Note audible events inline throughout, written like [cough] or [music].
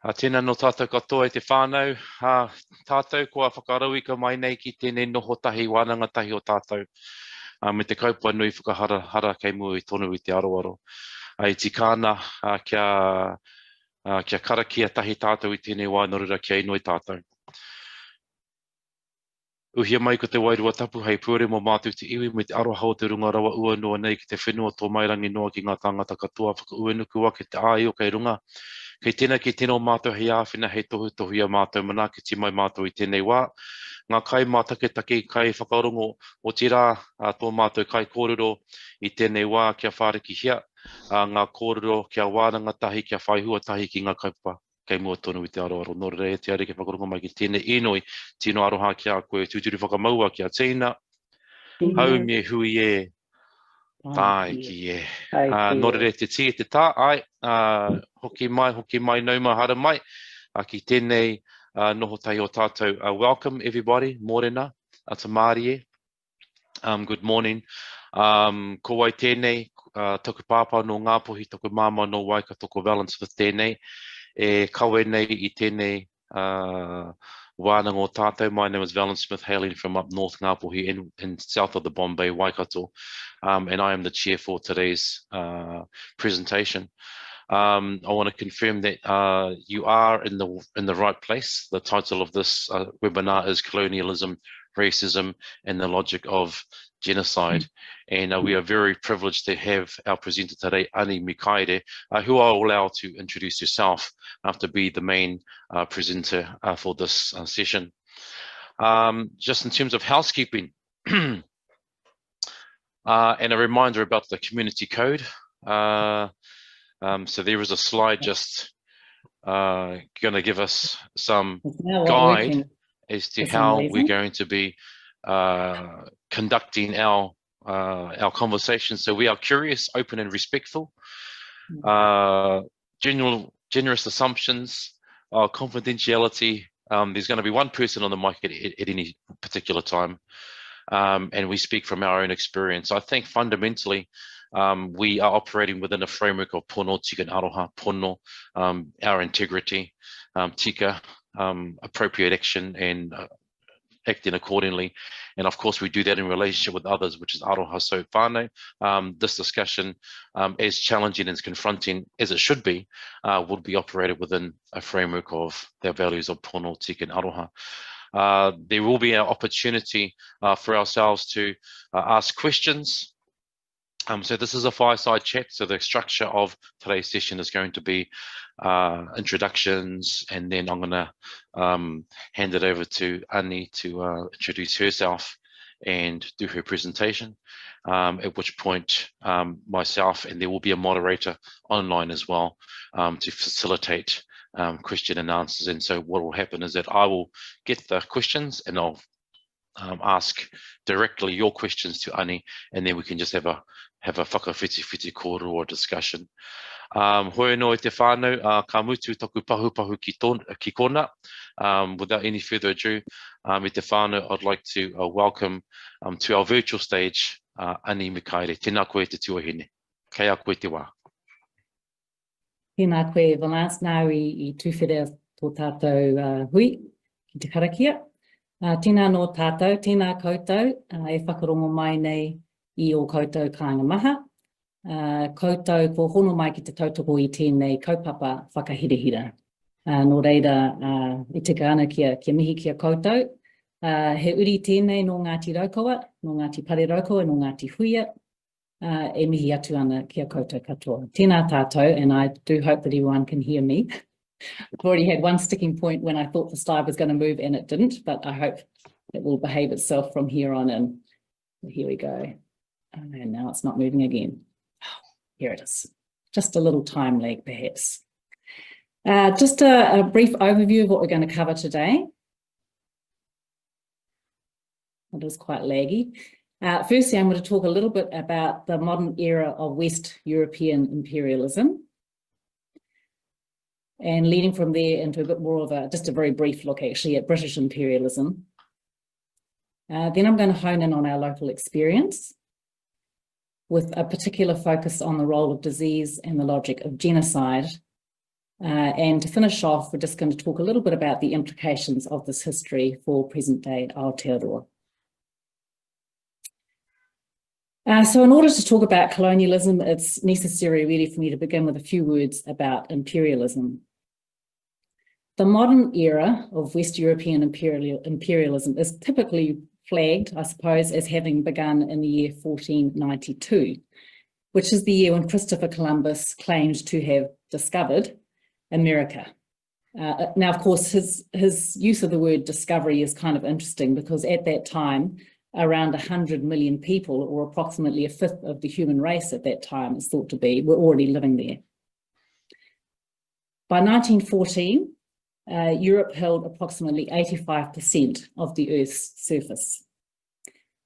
A tēnā no tātou katoa e te whānau. A tātou kua whakarauika mai nei ki tēnei noho tahi wānanga tahi o tātou. A me te kaupua nui whakahara hara kei mua i tonu i te aroaro. A i tikana a kia, a kia karakia tahi tātou i tēnei wānorura kia inoi tātou. Uhia mai ko te wairua tapu hei pūre mo mātou te iwi me te aroha o te runga rawa ua noa nei ki te whenua tō mairangi noa ki ngā tāngata katoa whakauenuku ua wa ki te āi o kei runga. Kei tēnā ki tēnā mātou hei āwhina hei tohu tohu ia mātou mana ki ti mai mātou i tēnei wā. Ngā kai mā take kai whakarongo o te rā a tō mātou kai kōrero i tēnei wā kia whāriki hia. A ngā kōrero kia wānanga tahi kia whaihua tahi ki ngā kaupapa kei mua tonu i te aroaro. Nō re te are ke whakarongo mai ki tēnei inoi tino aroha ki a koe tūturi whakamaua ki a tēnā. Hau me hui e Tai ki e. Uh, re te tia te tā, ai, uh, hoki mai, hoki mai, nauma hara mai, a ki tēnei uh, noho tai o tātou. Uh, welcome everybody, mōrena, a te mārie. E. Um, good morning. Um, ko wai tēnei, uh, pāpā no Ngāpuhi, tuku māma no Waika, tuku Valence with tēnei. E kawe nei i tēnei uh, Wānanga o tātou. My name is Valance Smith, hailing from up north Ngāpuhi in, in south of the Bombay, Waikato, um, and I am the chair for today's uh, presentation. Um, I want to confirm that uh, you are in the in the right place. The title of this uh, webinar is Colonialism, Racism, and the Logic of Genocide. And uh, we are very privileged to have our presenter today, Ani Mikaere, uh, who I will allow to introduce yourself after be the main uh, presenter uh, for this uh, session. Um, just in terms of housekeeping, [clears throat] uh, and a reminder about the community code. Um, so there is a slide just going to give us some guide as to how amazing. we're going to be conducting our uh, our conversation. So we are curious, open, and respectful. Mm. Uh, general, generous assumptions, uh, confidentiality. Um, there's going to be one person on the mic at, at any particular time, um, and we speak from our own experience. I think fundamentally, um, we are operating within a framework of pono, tika, aroha, pono, um, our integrity, um, tika, um, appropriate action, and uh, acting accordingly. And of course, we do that in relationship with others, which is aroha so whānau. Um, this discussion, um, as challenging and as confronting as it should be, uh, would be operated within a framework of the values of pono, tika, and aroha. Uh, there will be an opportunity uh, for ourselves to uh, ask questions um, so this is a fireside chat. So the structure of today's session is going to be uh, introductions, and then I'm going to um, hand it over to Ani to uh, introduce herself and do her presentation. Um, at which point um, myself and there will be a moderator online as well um, to facilitate um, question and answers. And so what will happen is that I will get the questions and I'll um, ask directly your questions to Ani, and then we can just have a have a whakawhiti whiti kōru or discussion. Um, hoi no te whānau, uh, ka mutu taku pahu pahu ki, ton, ki kona. Um, without any further ado, um, te whānau, I'd like to uh, welcome um, to our virtual stage, uh, Ani Mikaere. Tēnā koe te tuahine. Kei a koe te wā. Tēnā koe, Valance, nāu i, i tūwhera tō tātou uh, hui, ki te karakia. Uh, tēnā no tātou, tēnā koutou, uh, e whakarongo mai nei i o koutou kāinga maha. Uh, koutou, ko hono mai ki te tautoko i tēnei kaupapa whakahirehira. Uh, nō reira, uh, i te kāna kia, kia mihi kia koutou. Uh, he uri tēnei no Ngāti Raukawa, no Ngāti Pare Raukawa, no Ngāti Huia, uh, e mihi atu ana kia koutou katoa. Tēnā tātou, and I do hope that everyone can hear me. I've already had one sticking point when I thought the slide was going to move and it didn't, but I hope it will behave itself from here on in. Here we go. And now it's not moving again. Here it is. Just a little time lag, perhaps. Uh, just a, a brief overview of what we're going to cover today. It is quite laggy. Uh, firstly, I'm going to talk a little bit about the modern era of West European imperialism and leading from there into a bit more of a, just a very brief look actually at British imperialism. Uh, then I'm going to hone in on our local experience with a particular focus on the role of disease and the logic of genocide. Uh, and to finish off, we're just going to talk a little bit about the implications of this history for present day Aotearoa. Uh, so in order to talk about colonialism, it's necessary really for me to begin with a few words about imperialism. The modern era of West European imperial, imperialism is typically flagged, I suppose, as having begun in the year 1492, which is the year when Christopher Columbus claimed to have discovered America. Uh, now, of course, his, his use of the word discovery is kind of interesting because at that time, around 100 million people, or approximately a fifth of the human race at that time is thought to be, were already living there. By 1914, uh, Europe held approximately 85% of the Earth's surface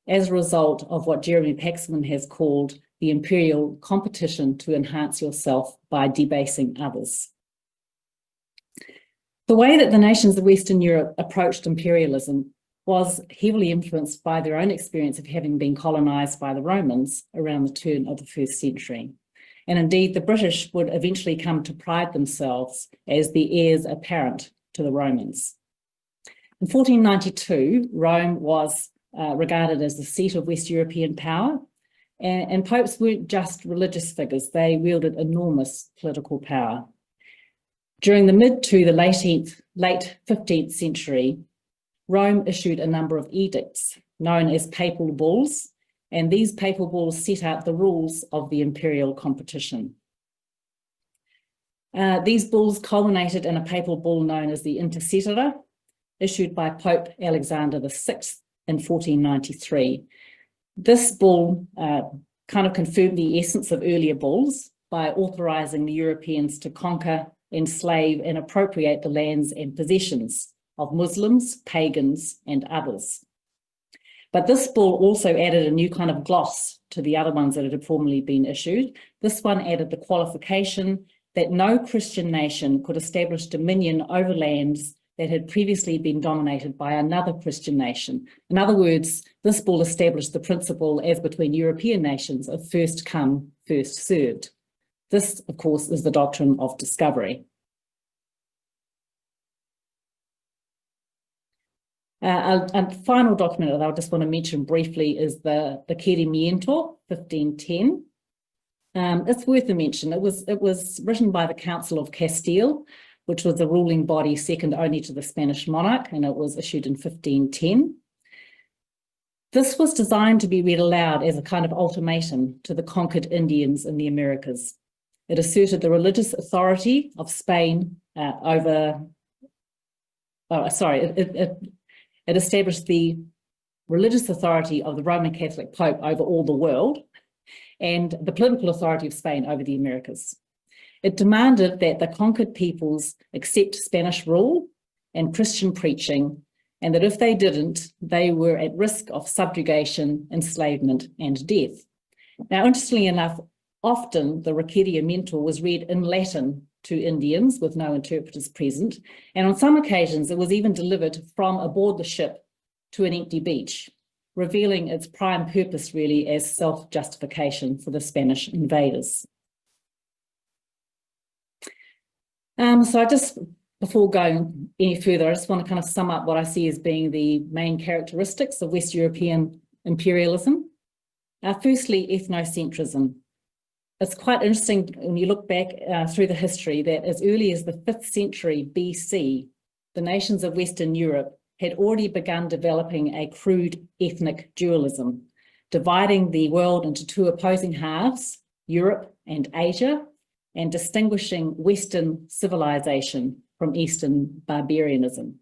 as a result of what Jeremy Paxman has called the imperial competition to enhance yourself by debasing others. The way that the nations of Western Europe approached imperialism was heavily influenced by their own experience of having been colonized by the Romans around the turn of the first century. And indeed, the British would eventually come to pride themselves as the heirs apparent to the Romans. In 1492, Rome was uh, regarded as the seat of West European power, and, and popes weren't just religious figures, they wielded enormous political power. During the mid to the late, late 15th century, Rome issued a number of edicts known as papal bulls, and these papal bulls set out the rules of the imperial competition. Uh, these bulls culminated in a papal bull known as the Inter Caetera, issued by Pope Alexander VI in 1493. This bull uh, kind of confirmed the essence of earlier bulls by authorizing the Europeans to conquer, enslave, and appropriate the lands and possessions of Muslims, pagans, and others. But this bull also added a new kind of gloss to the other ones that had formerly been issued. This one added the qualification that no Christian nation could establish dominion over lands that had previously been dominated by another Christian nation. In other words, this bull established the principle, as between European nations, of first come, first served. This, of course, is the doctrine of discovery. Uh, a, a, final document that I just want to mention briefly is the, the Requerimiento 1510. Um, it's worth a mention. It was, it was written by the Council of Castile, which was a ruling body second only to the Spanish monarch, and it was issued in 1510. This was designed to be read aloud as a kind of ultimatum to the conquered Indians in the Americas. It asserted the religious authority of Spain uh, over, oh, sorry, it, it, it it established the religious authority of the Roman Catholic Pope over all the world and the political authority of Spain over the Americas. It demanded that the conquered peoples accept Spanish rule and Christian preaching, and that if they didn't, they were at risk of subjugation, enslavement, and death. Now, interestingly enough, often the Requerimiento was read in Latin to Indians with no interpreters present. And on some occasions, it was even delivered from aboard the ship to an empty beach, revealing its prime purpose really as self-justification for the Spanish invaders. Um, so I just, before going any further, I just want to kind of sum up what I see as being the main characteristics of West European imperialism. Uh, firstly, ethnocentrism it's quite interesting when you look back uh, through the history that as early as the 5th century BC, the nations of Western Europe had already begun developing a crude ethnic dualism, dividing the world into two opposing halves, Europe and Asia, and distinguishing Western civilization from Eastern barbarianism.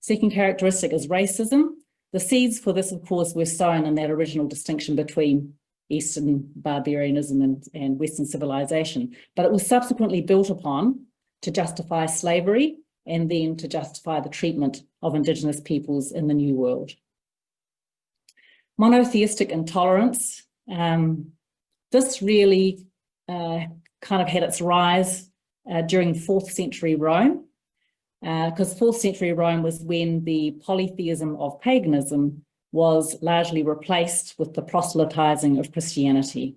Second characteristic is racism. The seeds for this, of course, were sown in that original distinction between Eastern barbarianism and, and Western civilization, but it was subsequently built upon to justify slavery and then to justify the treatment of Indigenous peoples in the New World. Monotheistic intolerance. Um, this really uh, kind of had its rise uh, during 4th century Rome because uh, 4th century Rome was when the polytheism of paganism was largely replaced with the proselytizing of Christianity.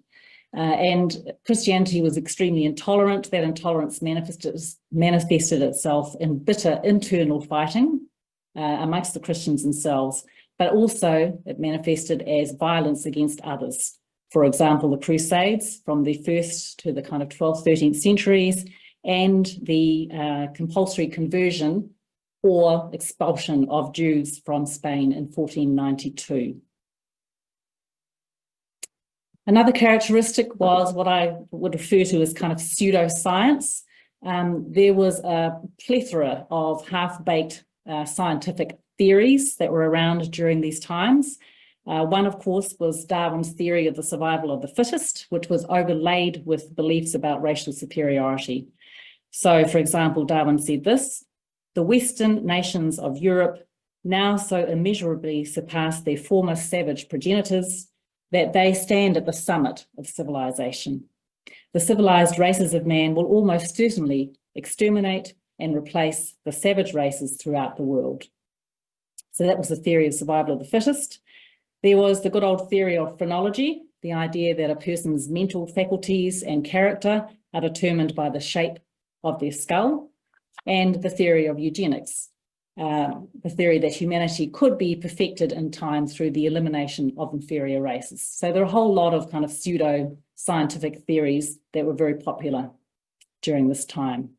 Uh, and Christianity was extremely intolerant. That intolerance manifested, manifested itself in bitter internal fighting uh, amongst the Christians themselves, but also it manifested as violence against others. For example, the Crusades from the first to the kind of 12th, 13th centuries, and the uh, compulsory conversion or expulsion of Jews from Spain in 1492. Another characteristic was what I would refer to as kind of pseudoscience. Um, there was a plethora of half-baked uh, scientific theories that were around during these times. Uh, one, of course, was Darwin's theory of the survival of the fittest, which was overlaid with beliefs about racial superiority. So, for example, Darwin said this, the Western nations of Europe now so immeasurably surpass their former savage progenitors that they stand at the summit of civilization. The civilized races of man will almost certainly exterminate and replace the savage races throughout the world. So that was the theory of survival of the fittest. There was the good old theory of phrenology, the idea that a person's mental faculties and character are determined by the shape of their skull, and the theory of eugenics, uh, the theory that humanity could be perfected in time through the elimination of inferior races. So there are a whole lot of kind of pseudo scientific theories that were very popular during this time.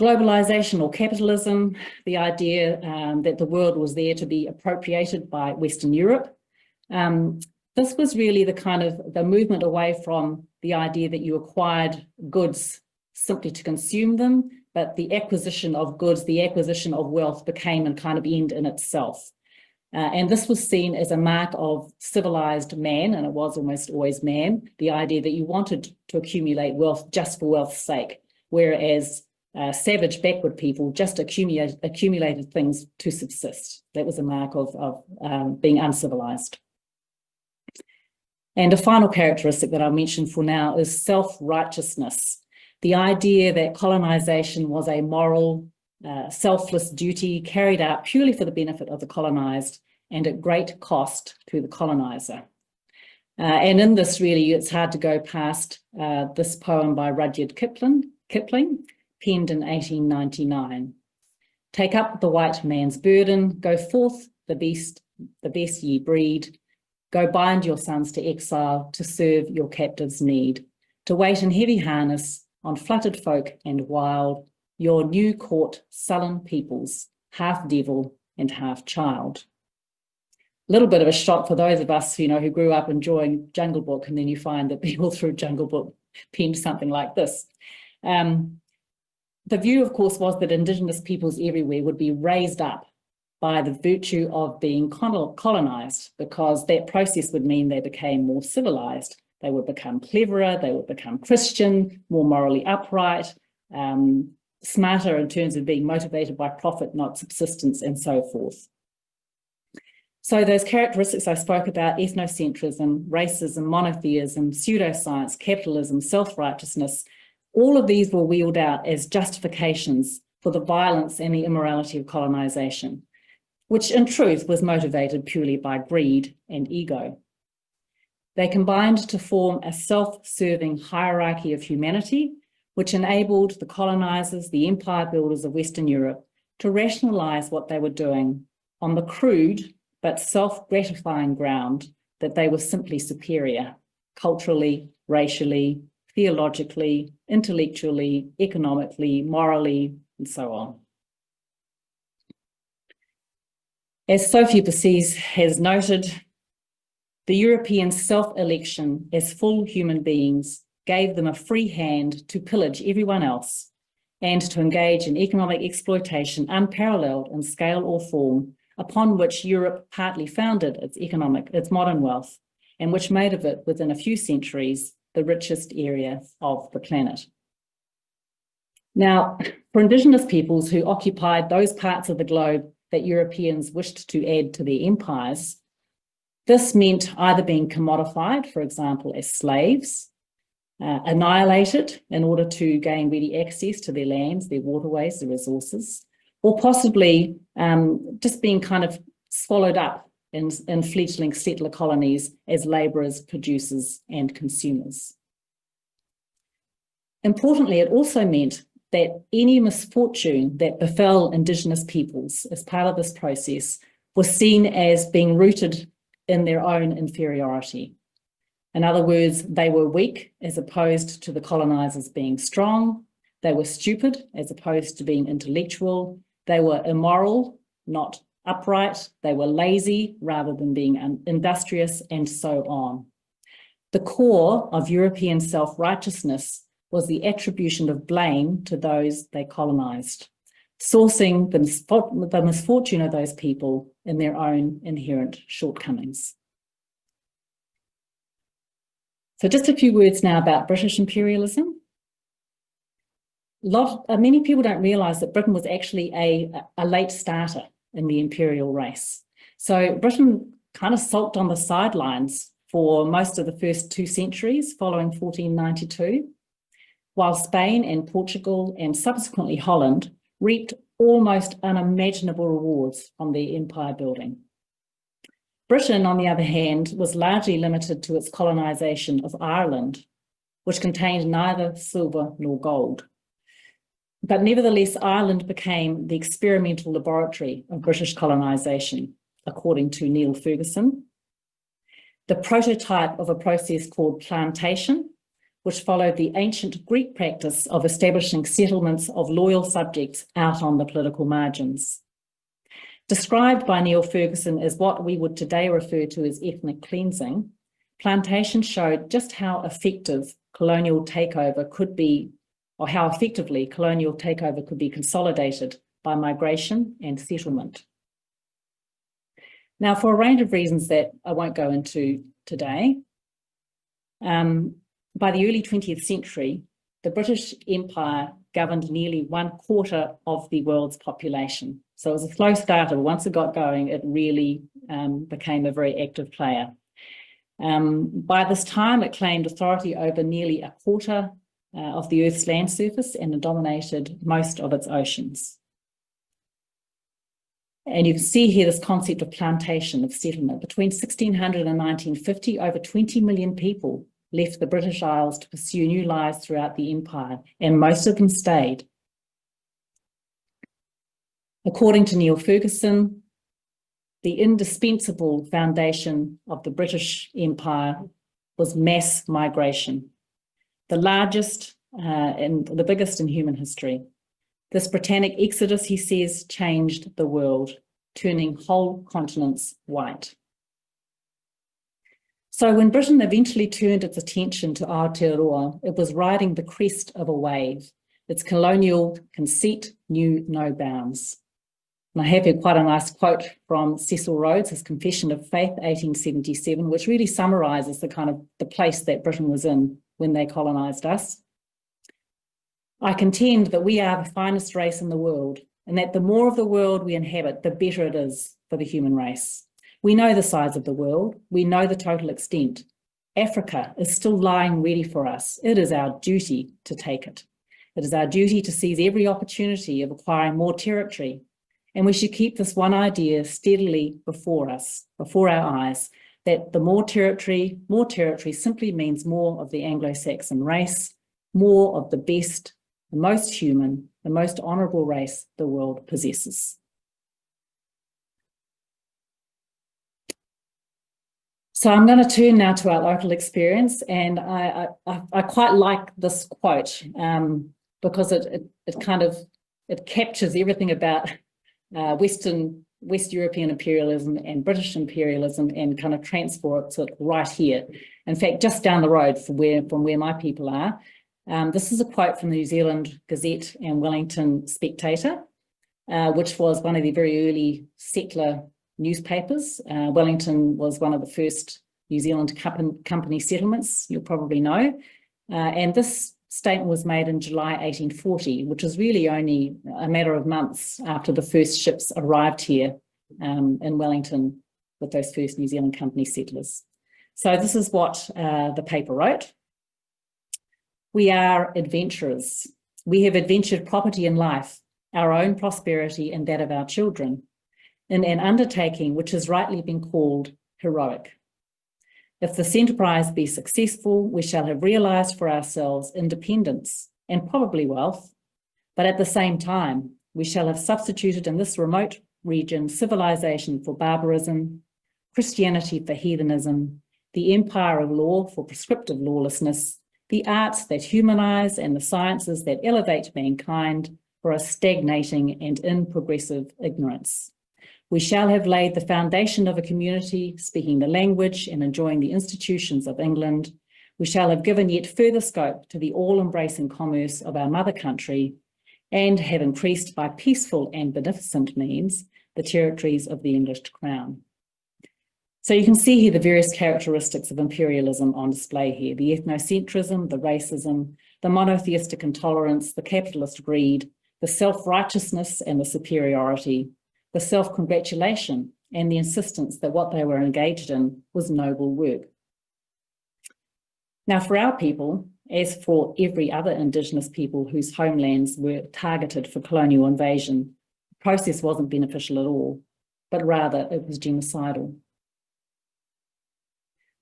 Globalization or capitalism, the idea um, that the world was there to be appropriated by Western Europe. Um, this was really the kind of the movement away from the idea that you acquired goods simply to consume them but the acquisition of goods, the acquisition of wealth became a kind of end in itself. Uh, and this was seen as a mark of civilized man, and it was almost always man, the idea that you wanted to accumulate wealth just for wealth's sake, whereas uh, savage backward people just accumulate, accumulated things to subsist. That was a mark of, of um, being uncivilized. And a final characteristic that I'll mention for now is self-righteousness the idea that colonization was a moral, uh, selfless duty carried out purely for the benefit of the colonized and at great cost to the colonizer. Uh, and in this, really, it's hard to go past uh, this poem by Rudyard Kipling, Kipling, penned in 1899. Take up the white man's burden, go forth the beast, the best ye breed, go bind your sons to exile to serve your captives' need, to wait in heavy harness on fluttered folk and wild, your new court sullen peoples, half devil and half child. Little bit of a shock for those of us, you know, who grew up enjoying Jungle Book, and then you find that [laughs] people through Jungle Book penned something like this. Um, the view, of course, was that Indigenous peoples everywhere would be raised up by the virtue of being colonized, because that process would mean they became more civilized. They would become cleverer, they would become Christian, more morally upright, um, smarter in terms of being motivated by profit, not subsistence, and so forth. So those characteristics I spoke about, ethnocentrism, racism, monotheism, pseudoscience, capitalism, self-righteousness, all of these were wheeled out as justifications for the violence and the immorality of colonization, which in truth was motivated purely by greed and ego. They combined to form a self-serving hierarchy of humanity, which enabled the colonizers, the empire builders of Western Europe, to rationalize what they were doing on the crude but self-gratifying ground that they were simply superior, culturally, racially, theologically, intellectually, economically, morally, and so on. As Sophie Bessis has noted, the European self-election as full human beings gave them a free hand to pillage everyone else and to engage in economic exploitation unparalleled in scale or form upon which Europe partly founded its economic, its modern wealth, and which made of it, within a few centuries, the richest area of the planet. Now, for Indigenous peoples who occupied those parts of the globe that Europeans wished to add to their empires, this meant either being commodified, for example, as slaves, uh, annihilated in order to gain ready access to their lands, their waterways, their resources, or possibly um, just being kind of swallowed up in, in fledgling settler colonies as labourers, producers and consumers. Importantly, it also meant that any misfortune that befell Indigenous peoples as part of this process was seen as being rooted in their own inferiority. In other words, they were weak as opposed to the colonizers being strong. They were stupid as opposed to being intellectual. They were immoral, not upright. They were lazy rather than being industrious, and so on. The core of European self righteousness was the attribution of blame to those they colonized, sourcing the, the misfortune of those people in their own inherent shortcomings. So just a few words now about British imperialism. Lot, uh, many people don't realise that Britain was actually a, a late starter in the imperial race. So Britain kind of sulked on the sidelines for most of the first two centuries following 1492 while Spain and Portugal and subsequently Holland reaped almost unimaginable rewards from the empire building. Britain, on the other hand, was largely limited to its colonisation of Ireland, which contained neither silver nor gold. But nevertheless, Ireland became the experimental laboratory of British colonisation, according to Niall Ferguson. The prototype of a process called plantation, which followed the ancient Greek practice of establishing settlements of loyal subjects out on the political margins. Described by Niall Ferguson as what we would today refer to as ethnic cleansing, plantation showed just how effective colonial takeover could be, or how effectively colonial takeover could be consolidated by migration and settlement. Now, for a range of reasons that I won't go into today, um, by the early 20th century, the British Empire governed nearly one quarter of the world's population. So it was a slow starter. But once it got going, it really um, became a very active player. Um, by this time, it claimed authority over nearly a quarter uh, of the Earth's land surface and dominated most of its oceans. And you can see here this concept of plantation, of settlement. Between 1600 and 1950, over 20 million people left the British Isles to pursue new lives throughout the empire, and most of them stayed. According to Niall Ferguson, the indispensable foundation of the British Empire was mass migration, the largest uh, and the biggest in human history. This Britannic exodus, he says, changed the world, turning whole continents white. So when Britain eventually turned its attention to Aotearoa, it was riding the crest of a wave. Its colonial conceit knew no bounds. And I have here quite a nice quote from Cecil Rhodes, his Confession of Faith, 1877, which really summarises the kind of the place that Britain was in when they colonised us. I contend that we are the finest race in the world, and that the more of the world we inhabit, the better it is for the human race. We know the size of the world. We know the total extent. Africa is still lying ready for us. It is our duty to take it. It is our duty to seize every opportunity of acquiring more territory. And we should keep this one idea steadily before us, before our eyes, that the more territory, more territory simply means more of the Anglo-Saxon race, more of the best, the most human, the most honourable race the world possesses. So I'm going to turn now to our local experience, and I, I, I quite like this quote um, because it, it, it kind of it captures everything about uh, Western West European imperialism and British imperialism and kind of transports it right here. In fact, just down the road from where from where my people are. Um, this is a quote from the New Zealand Gazette and Wellington Spectator, uh, which was one of the very early settler newspapers. Uh, Wellington was one of the first New Zealand company settlements, you'll probably know. Uh, and this statement was made in July 1840, which is really only a matter of months after the first ships arrived here um, in Wellington with those first New Zealand company settlers. So this is what uh, the paper wrote. We are adventurers. We have adventured property and life, our own prosperity and that of our children. In an undertaking which has rightly been called heroic. If this enterprise be successful, we shall have realized for ourselves independence and probably wealth, but at the same time, we shall have substituted in this remote region civilization for barbarism, Christianity for heathenism, the empire of law for prescriptive lawlessness, the arts that humanize and the sciences that elevate mankind for a stagnating and in-progressive ignorance. We shall have laid the foundation of a community speaking the language and enjoying the institutions of England. We shall have given yet further scope to the all-embracing commerce of our mother country and have increased by peaceful and beneficent means the territories of the English crown. So you can see here the various characteristics of imperialism on display here, the ethnocentrism, the racism, the monotheistic intolerance, the capitalist greed, the self-righteousness and the superiority, the self-congratulation and the insistence that what they were engaged in was noble work. Now for our people, as for every other Indigenous people whose homelands were targeted for colonial invasion, the process wasn't beneficial at all, but rather it was genocidal.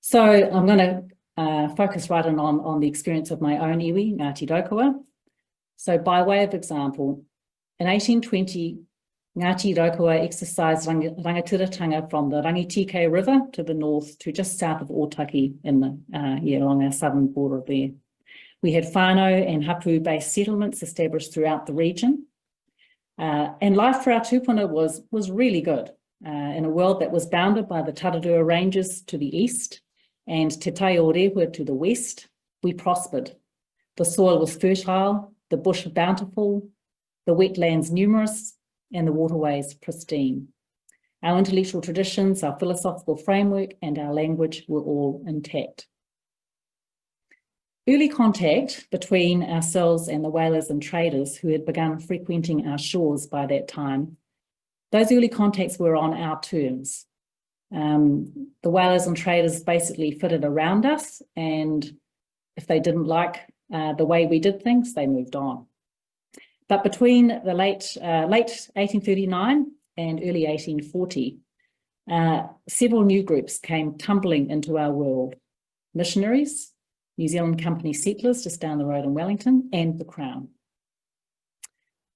So I'm going to uh, focus right on, on the experience of my own iwi, Ngāti Raukawa. So by way of example, in 1820, Ngāti Raukawa exercised rang rangatiratanga from the Rangitīkei River to the north to just south of Otaki in the, uh, yeah, along our southern border there. We had whānau and hapu-based settlements established throughout the region. Uh, and life for our tupuna was, was really good uh, in a world that was bounded by the Tararua Ranges to the east and Te Tai to the west, we prospered. The soil was fertile, the bush bountiful, the wetlands numerous, and the waterways pristine. Our intellectual traditions, our philosophical framework, and our language were all intact. Early contact between ourselves and the whalers and traders who had begun frequenting our shores by that time, those early contacts were on our terms. Um, the whalers and traders basically fitted around us and if they didn't like uh, the way we did things, they moved on. But between the late, uh, late 1839 and early 1840, uh, several new groups came tumbling into our world. Missionaries, New Zealand company settlers just down the road in Wellington, and the Crown.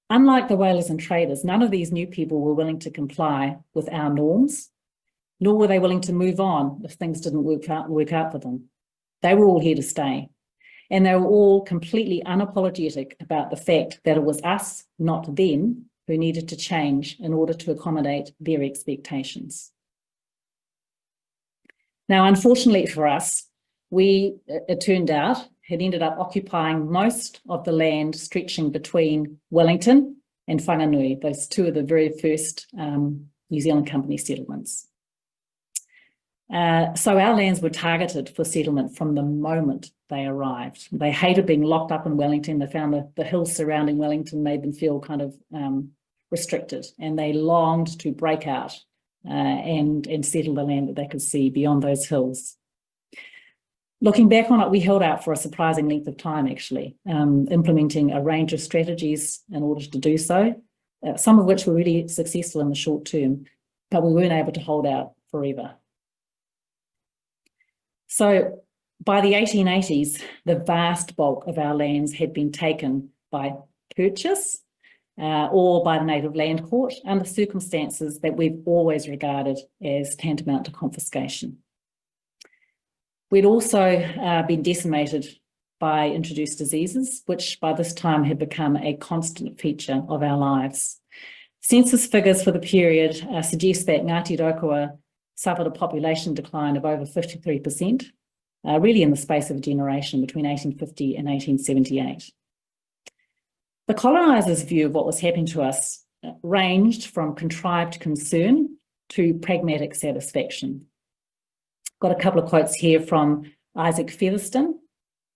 Unlike the whalers and traders, none of these new people were willing to comply with our norms nor were they willing to move on if things didn't work out, work out for them. They were all here to stay. And they were all completely unapologetic about the fact that it was us, not them, who needed to change in order to accommodate their expectations. Now, unfortunately for us, we, it turned out, had ended up occupying most of the land stretching between Wellington and Whanganui, those two of the very first um, New Zealand company settlements. Uh, so our lands were targeted for settlement from the moment they arrived. They hated being locked up in Wellington. They found the, the hills surrounding Wellington made them feel kind of um, restricted and they longed to break out uh, and, and settle the land that they could see beyond those hills. Looking back on it, we held out for a surprising length of time, actually, um, implementing a range of strategies in order to do so, uh, some of which were really successful in the short term, but we weren't able to hold out forever. So by the 1880s, the vast bulk of our lands had been taken by purchase uh, or by the Native Land Court under circumstances that we've always regarded as tantamount to confiscation. We'd also uh, been decimated by introduced diseases, which by this time had become a constant feature of our lives. Census figures for the period uh, suggest that Ngāti Raukawa suffered a population decline of over 53%, uh, really in the space of a generation between 1850 and 1878. The colonisers' view of what was happening to us uh, ranged from contrived concern to pragmatic satisfaction. Got a couple of quotes here from Isaac Featherston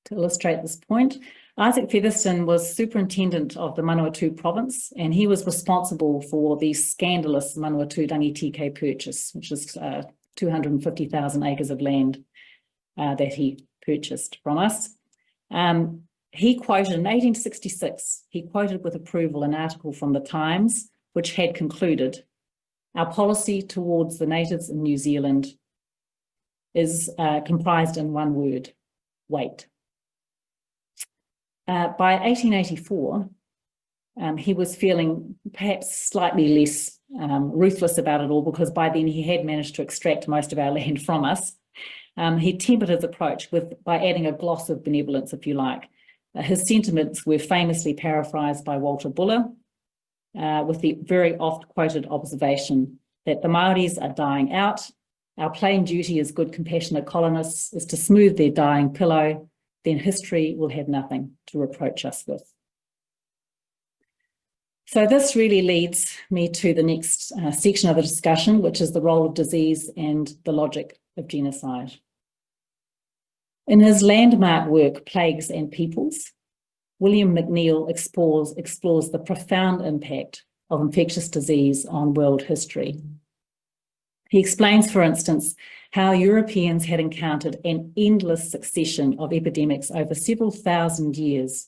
to illustrate this point. Isaac Featherston was superintendent of the Manawatu province, and he was responsible for the scandalous Manawatu Rangitīkei purchase, which is uh, 250,000 acres of land uh, that he purchased from us. Um, he quoted in 1866, he quoted with approval an article from the Times, which had concluded, our policy towards the natives in New Zealand is uh, comprised in one word, wait. Uh, by 1884, um, he was feeling perhaps slightly less um, ruthless about it all because by then he had managed to extract most of our [laughs] land from us. Um, he tempered his approach with by adding a gloss of benevolence, if you like. Uh, his sentiments were famously paraphrased by Walter Buller uh, with the very oft quoted observation that the Maoris are dying out. Our plain duty as good compassionate colonists is to smooth their dying pillow, then history will have nothing to reproach us with. So this really leads me to the next uh, section of the discussion, which is the role of disease and the logic of genocide. In his landmark work, Plagues and Peoples, William McNeill explores, explores the profound impact of infectious disease on world history. He explains, for instance, how Europeans had encountered an endless succession of epidemics over several thousand years,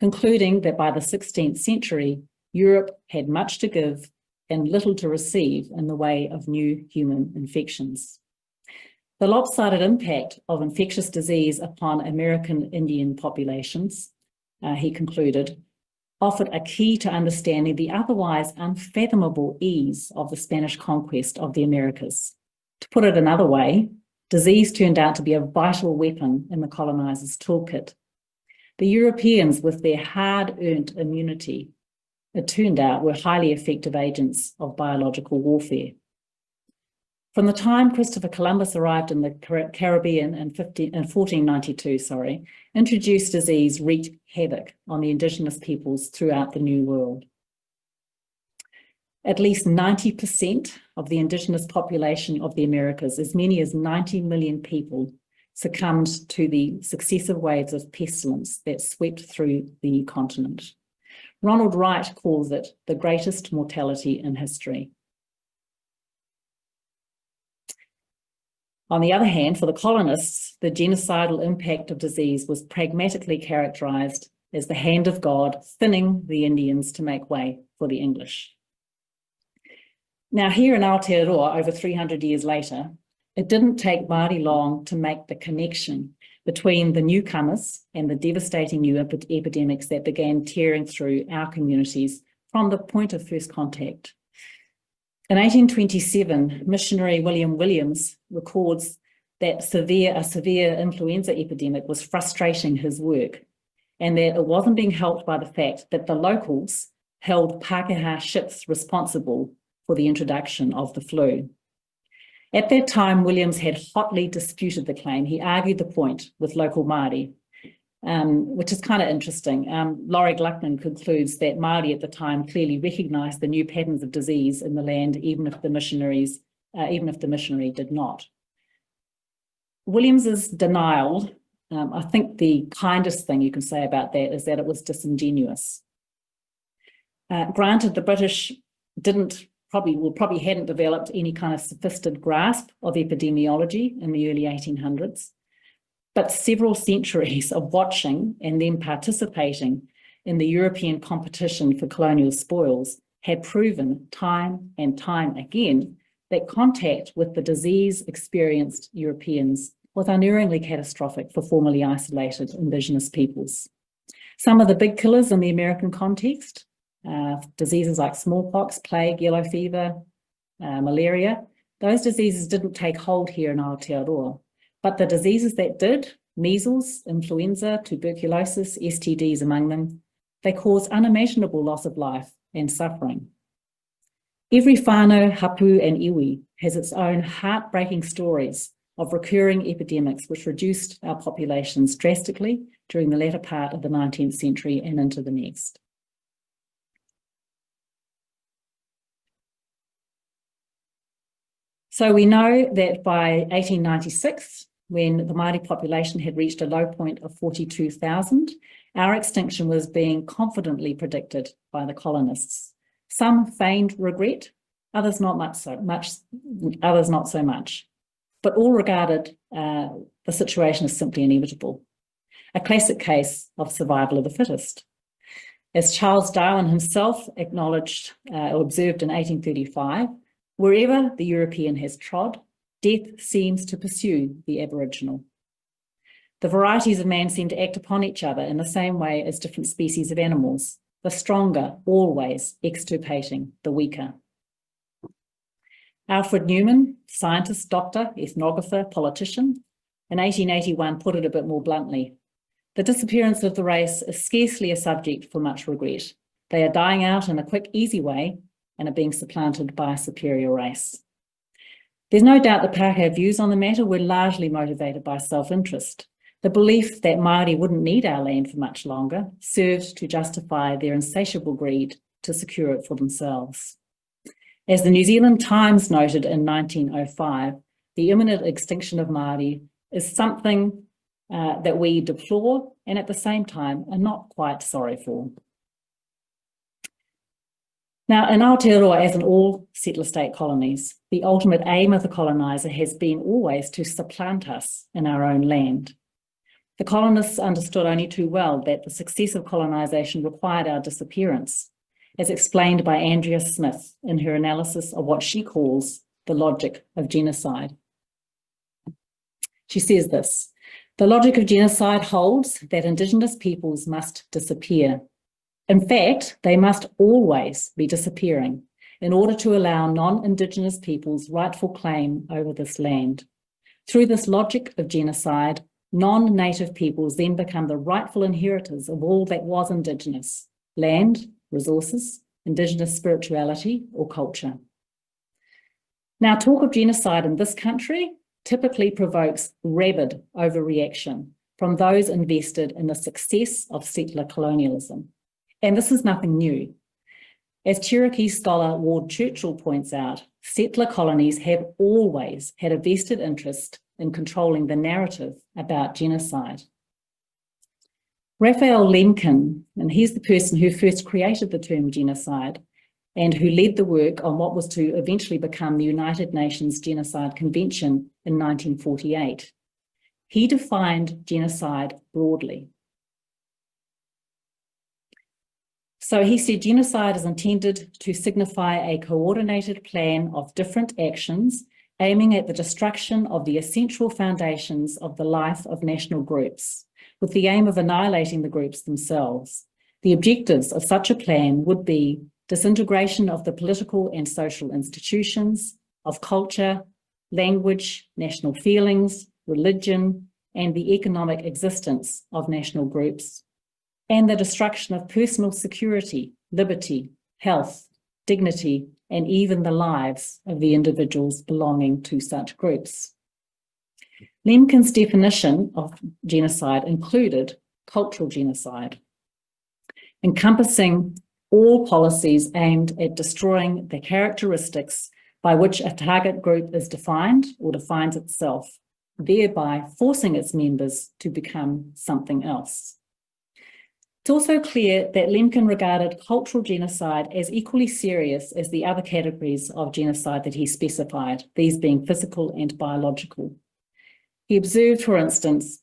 concluding that by the 16th century, Europe had much to give and little to receive in the way of new human infections. The lopsided impact of infectious disease upon American Indian populations, uh, he concluded, offered a key to understanding the otherwise unfathomable ease of the Spanish conquest of the Americas. To put it another way, disease turned out to be a vital weapon in the colonizers' toolkit. The Europeans, with their hard earned immunity, it turned out, were highly effective agents of biological warfare. From the time Christopher Columbus arrived in the Caribbean in, 15, in 1492, sorry, introduced disease wreaked havoc on the indigenous peoples throughout the New World. At least 90% of the indigenous population of the Americas, as many as 90 million people, succumbed to the successive waves of pestilence that swept through the continent. Ronald Wright calls it the greatest mortality in history. On the other hand, for the colonists, the genocidal impact of disease was pragmatically characterized as the hand of God thinning the Indians to make way for the English. Now, here in Aotearoa, over 300 years later, it didn't take Māori long to make the connection between the newcomers and the devastating new ep epidemics that began tearing through our communities from the point of first contact. In 1827, missionary William Williams records that severe, a severe influenza epidemic was frustrating his work and that it wasn't being helped by the fact that the locals held Pākehā ships responsible for the introduction of the flu. At that time, Williams had hotly disputed the claim. He argued the point with local Māori, um, which is kind of interesting. Um, Laurie Gluckman concludes that Māori at the time clearly recognised the new patterns of disease in the land, even if the missionaries, uh, even if the missionary did not. Williams's denial, um, I think the kindest thing you can say about that is that it was disingenuous. Uh, granted, the British didn't probably well, probably hadn't developed any kind of sophisticated grasp of epidemiology in the early 1800s. But several centuries of watching and then participating in the European competition for colonial spoils had proven time and time again that contact with the disease experienced Europeans was unerringly catastrophic for formerly isolated indigenous peoples. Some of the big killers in the American context uh, diseases like smallpox, plague, yellow fever, uh, malaria, those diseases didn't take hold here in Aotearoa. But the diseases that did, measles, influenza, tuberculosis, STDs among them, they cause unimaginable loss of life and suffering. Every whānau, hapu and iwi has its own heartbreaking stories of recurring epidemics which reduced our populations drastically during the latter part of the 19th century and into the next. So we know that by 1896, when the Māori population had reached a low point of 42,000, our extinction was being confidently predicted by the colonists. Some feigned regret, others not much so much, others not so much, but all regarded uh, the situation as simply inevitable. A classic case of survival of the fittest. As Charles Darwin himself acknowledged uh, or observed in 1835, Wherever the European has trod, death seems to pursue the Aboriginal. The varieties of man seem to act upon each other in the same way as different species of animals, the stronger always extirpating the weaker. Alfred Newman, scientist, doctor, ethnographer, politician, in 1881 put it a bit more bluntly. The disappearance of the race is scarcely a subject for much regret. They are dying out in a quick, easy way and are being supplanted by a superior race. There's no doubt that Pākehā views on the matter were largely motivated by self-interest. The belief that Māori wouldn't need our land for much longer served to justify their insatiable greed to secure it for themselves. As the New Zealand Times noted in 1905, the imminent extinction of Māori is something uh, that we deplore and at the same time are not quite sorry for. Now, in Aotearoa, as in all settler state colonies, the ultimate aim of the coloniser has been always to supplant us in our own land. The colonists understood only too well that the success of colonisation required our disappearance, as explained by Andrea Smith in her analysis of what she calls the logic of genocide. She says this, the logic of genocide holds that Indigenous peoples must disappear in fact, they must always be disappearing in order to allow non-Indigenous peoples rightful claim over this land. Through this logic of genocide, non-native peoples then become the rightful inheritors of all that was Indigenous, land, resources, Indigenous spirituality or culture. Now, talk of genocide in this country typically provokes rabid overreaction from those invested in the success of settler colonialism. And this is nothing new. As Cherokee scholar Ward Churchill points out, settler colonies have always had a vested interest in controlling the narrative about genocide. Raphael Lemkin, and he's the person who first created the term genocide and who led the work on what was to eventually become the United Nations Genocide Convention in 1948. He defined genocide broadly. So he said genocide is intended to signify a coordinated plan of different actions aiming at the destruction of the essential foundations of the life of national groups, with the aim of annihilating the groups themselves. The objectives of such a plan would be disintegration of the political and social institutions, of culture, language, national feelings, religion, and the economic existence of national groups, and the destruction of personal security, liberty, health, dignity, and even the lives of the individuals belonging to such groups. Lemkin's definition of genocide included cultural genocide, encompassing all policies aimed at destroying the characteristics by which a target group is defined or defines itself, thereby forcing its members to become something else. It's also clear that Lemkin regarded cultural genocide as equally serious as the other categories of genocide that he specified, these being physical and biological. He observed, for instance,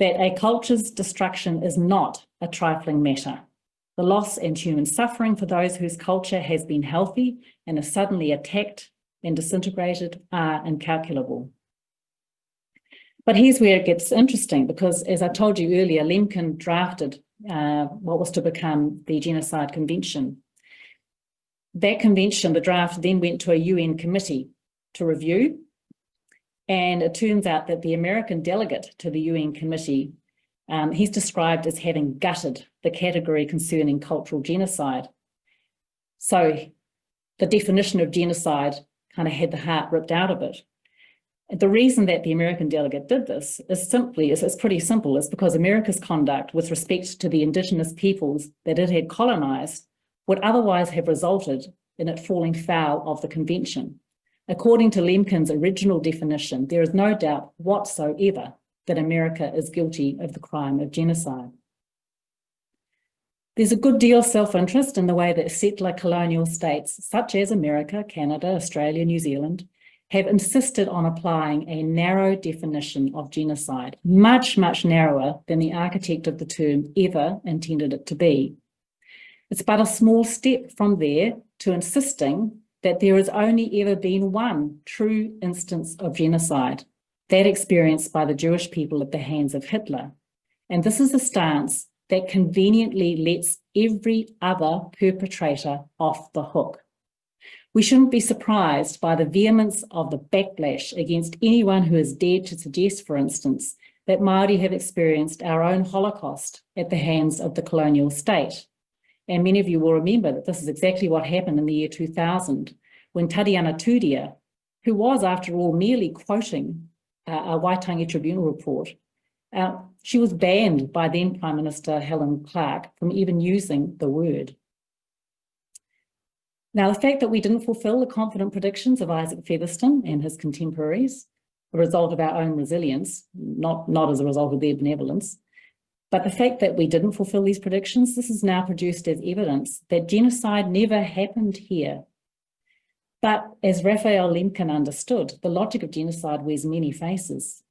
that a culture's destruction is not a trifling matter. The loss and human suffering for those whose culture has been healthy and is suddenly attacked and disintegrated are incalculable. But here's where it gets interesting because, as I told you earlier, Lemkin drafted uh, what was to become the Genocide Convention. That convention, the draft, then went to a UN committee to review. And it turns out that the American delegate to the UN committee, um, he's described as having gutted the category concerning cultural genocide. So the definition of genocide kind of had the heart ripped out of it. The reason that the American delegate did this is simply, it's pretty simple, it's because America's conduct with respect to the indigenous peoples that it had colonized would otherwise have resulted in it falling foul of the convention. According to Lemkin's original definition, there is no doubt whatsoever that America is guilty of the crime of genocide. There's a good deal of self-interest in the way that settler colonial states, such as America, Canada, Australia, New Zealand, have insisted on applying a narrow definition of genocide, much, much narrower than the architect of the term ever intended it to be. It's but a small step from there to insisting that there has only ever been one true instance of genocide, that experienced by the Jewish people at the hands of Hitler. And this is a stance that conveniently lets every other perpetrator off the hook. We shouldn't be surprised by the vehemence of the backlash against anyone who has dared to suggest, for instance, that Māori have experienced our own Holocaust at the hands of the colonial state. And many of you will remember that this is exactly what happened in the year 2000 when Tariana Turia, who was, after all, merely quoting uh, a Waitangi Tribunal report, uh, she was banned by then Prime Minister Helen Clark from even using the word. Now, the fact that we didn't fulfill the confident predictions of Isaac Featherston and his contemporaries, a result of our own resilience, not, not as a result of their benevolence, but the fact that we didn't fulfill these predictions, this is now produced as evidence that genocide never happened here. But as Raphael Lemkin understood, the logic of genocide wears many faces.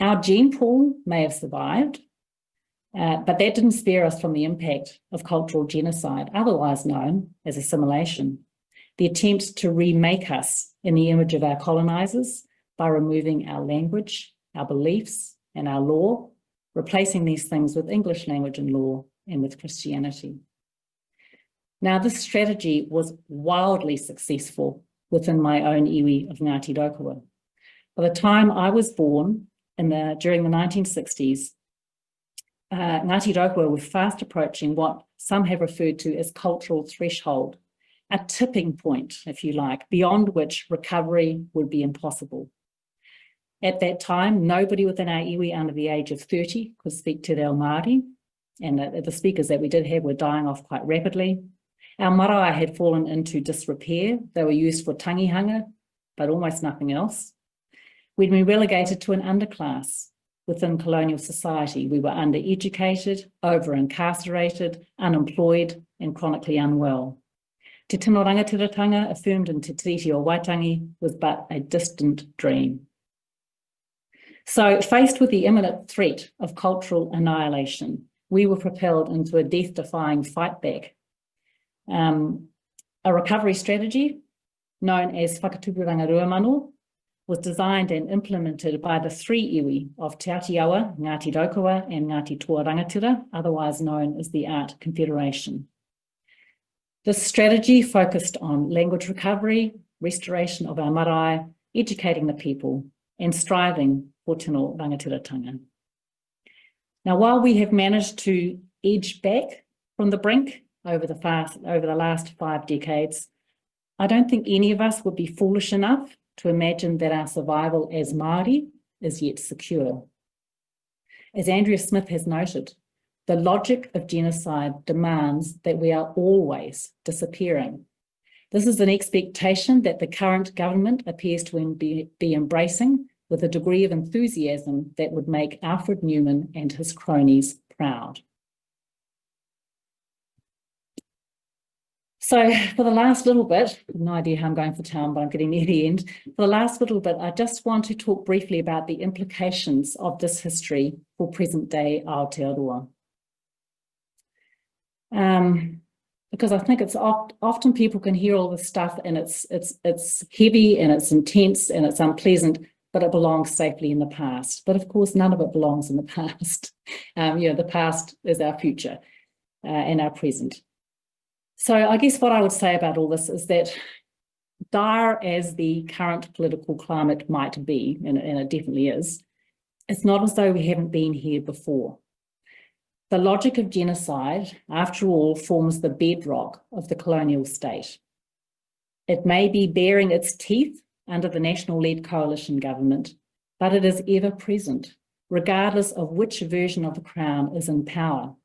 Our gene pool may have survived, uh, but that didn't spare us from the impact of cultural genocide, otherwise known as assimilation. The attempt to remake us in the image of our colonizers by removing our language, our beliefs, and our law, replacing these things with English language and law and with Christianity. Now, this strategy was wildly successful within my own iwi of Ngāti Raukawa. By the time I was born in the, during the 1960s, uh, Ngāti Raukawa were fast approaching what some have referred to as cultural threshold, a tipping point, if you like, beyond which recovery would be impossible. At that time, nobody within our iwi under the age of 30 could speak Te Reo Māori, and the, the speakers that we did have were dying off quite rapidly. Our marae had fallen into disrepair. They were used for tangihanga, but almost nothing else. We'd been relegated to an underclass within colonial society. We were undereducated, over-incarcerated, unemployed, and chronically unwell. To te tino rangatiratanga affirmed in Te Tiriti o Waitangi was but a distant dream. So faced with the imminent threat of cultural annihilation, we were propelled into a death-defying fight back. Um, a recovery strategy known as Whakatupuranga Ruamano was designed and implemented by the three iwi of Te Atiawa, Ngāti Raukawa and Ngāti Toa Rangatira, otherwise known as the ART Confederation. This strategy focused on language recovery, restoration of our marae, educating the people, and striving for tino rangatiratanga. Now, while we have managed to edge back from the brink over the, fast, over the last five decades, I don't think any of us would be foolish enough to imagine that our survival as Māori is yet secure. As Andrea Smith has noted, the logic of genocide demands that we are always disappearing this is an expectation that the current government appears to be, be embracing with a degree of enthusiasm that would make Alfred Newman and his cronies proud. So [laughs] for the last little bit, no idea how I'm going for time, but I'm getting near the end. For the last little bit, I just want to talk briefly about the implications of this history for present day Aotearoa. Um, because I think it's oft, often people can hear all this stuff and it's it's it's heavy and it's intense and it's unpleasant, but it belongs safely in the past. But of course, none of it belongs in the [laughs] past. Um, you know, the past is our future uh, and our present. So I guess what I would say about all this is that dire as the current political climate might be, and, and it definitely is, it's not as though we haven't been here before. The logic of genocide, after all, forms the bedrock of the colonial state. It may be baring its teeth under the national-led coalition government, but it is ever present, regardless of which version of the Crown is in power.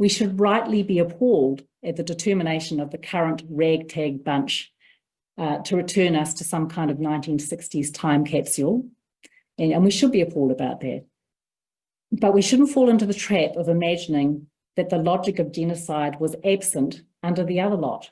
We should rightly be appalled at the determination of the current ragtag bunch uh, to return us to some kind of 1960s time capsule, and, and we should be appalled about that. But we shouldn't fall into the trap of imagining that the logic of genocide was absent under the other lot.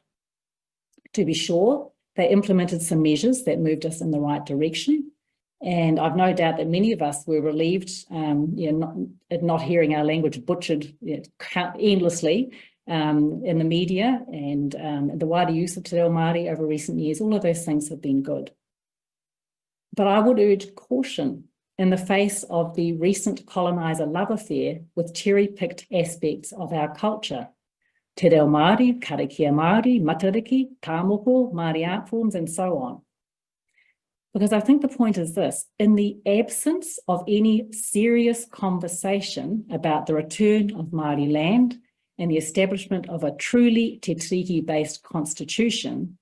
To be sure, they implemented some measures that moved us in the right direction. And I've no doubt that many of us were relieved um, you know, not, at not hearing our language butchered you know, endlessly um, in the media and um, the wider use of Te Reo Māori over recent years, all of those things have been good. But I would urge caution in the face of the recent colonizer love affair with cherry-picked aspects of our culture. Te Reo Māori, Karakia Māori, Matariki, Tāmoko, Māori art forms, and so on. Because I think the point is this, in the absence of any serious conversation about the return of Māori land and the establishment of a truly Te Tiriti-based constitution,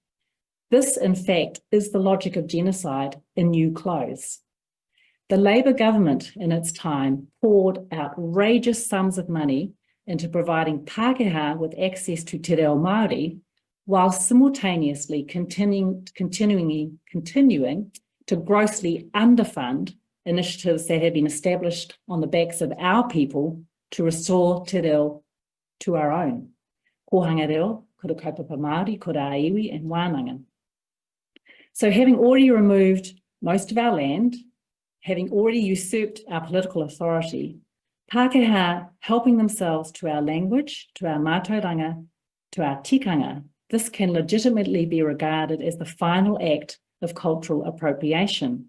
this in fact is the logic of genocide in new clothes. The Labour government in its time poured outrageous sums of money into providing Pākehā with access to Te Reo Māori while simultaneously continuing, continuing, continuing to grossly underfund initiatives that have been established on the backs of our people to restore Te Reo to our own. Kohanga reo, kura kaupapa Māori, kura iwi, and wānanga. So having already removed most of our land, having already usurped our political authority, Pākehā helping themselves to our language, to our mātauranga, to our tikanga, this can legitimately be regarded as the final act of cultural appropriation,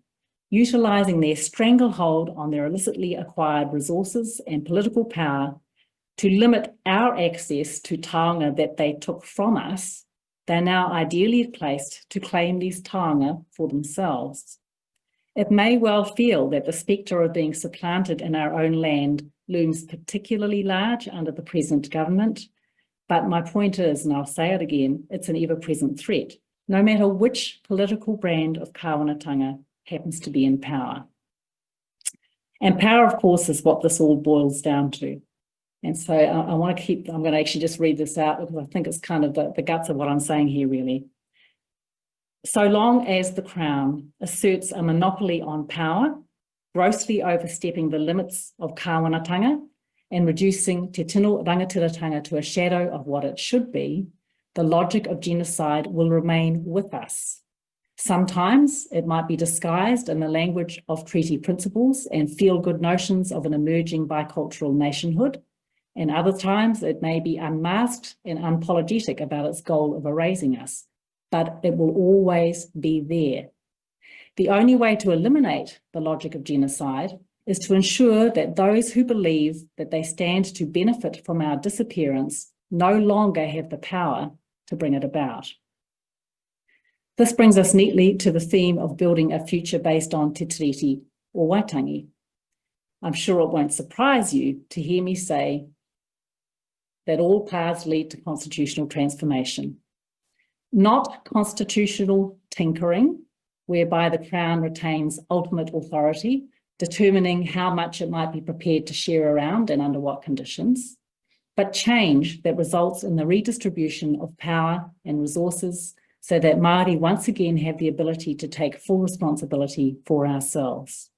utilising their stranglehold on their illicitly acquired resources and political power to limit our access to taonga that they took from us, they're now ideally placed to claim these taonga for themselves. It may well feel that the spectre of being supplanted in our own land looms particularly large under the present government, but my point is, and I'll say it again, it's an ever-present threat, no matter which political brand of Kāwanatanga happens to be in power. And power, of course, is what this all boils down to. And so I, I want to keep, I'm going to actually just read this out because I think it's kind of the, the guts of what I'm saying here, really. So long as the Crown asserts a monopoly on power, grossly overstepping the limits of kāwanatanga and reducing te tino rangatiratanga to a shadow of what it should be, the logic of genocide will remain with us. Sometimes it might be disguised in the language of treaty principles and feel-good notions of an emerging bicultural nationhood, and other times it may be unmasked and unapologetic about its goal of erasing us, but it will always be there. The only way to eliminate the logic of genocide is to ensure that those who believe that they stand to benefit from our disappearance no longer have the power to bring it about. This brings us neatly to the theme of building a future based on Te Tiriti o Waitangi. I'm sure it won't surprise you to hear me say that all paths lead to constitutional transformation. Not constitutional tinkering, whereby the Crown retains ultimate authority, determining how much it might be prepared to share around and under what conditions, but change that results in the redistribution of power and resources so that Māori once again have the ability to take full responsibility for ourselves.